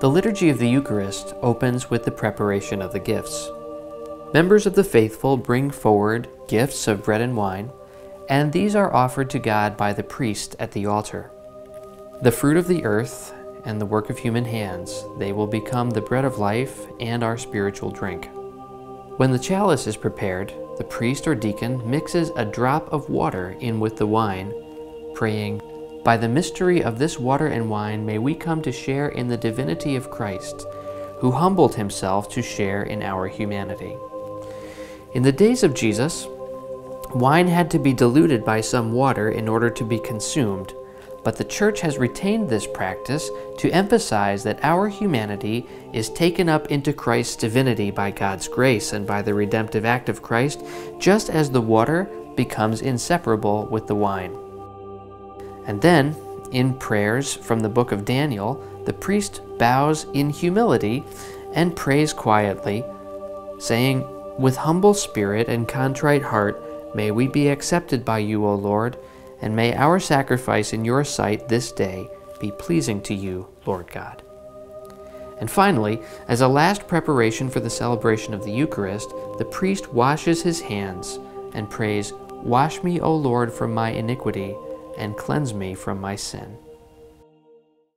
The Liturgy of the Eucharist opens with the preparation of the gifts. Members of the faithful bring forward gifts of bread and wine, and these are offered to God by the priest at the altar. The fruit of the earth and the work of human hands, they will become the bread of life and our spiritual drink. When the chalice is prepared, the priest or deacon mixes a drop of water in with the wine, praying, by the mystery of this water and wine, may we come to share in the divinity of Christ, who humbled himself to share in our humanity. In the days of Jesus, wine had to be diluted by some water in order to be consumed, but the Church has retained this practice to emphasize that our humanity is taken up into Christ's divinity by God's grace and by the redemptive act of Christ, just as the water becomes inseparable with the wine. And then, in prayers from the book of Daniel, the priest bows in humility and prays quietly, saying, With humble spirit and contrite heart, may we be accepted by you, O Lord, and may our sacrifice in your sight this day be pleasing to you, Lord God. And finally, as a last preparation for the celebration of the Eucharist, the priest washes his hands and prays, Wash me, O Lord, from my iniquity and cleanse me from my sin.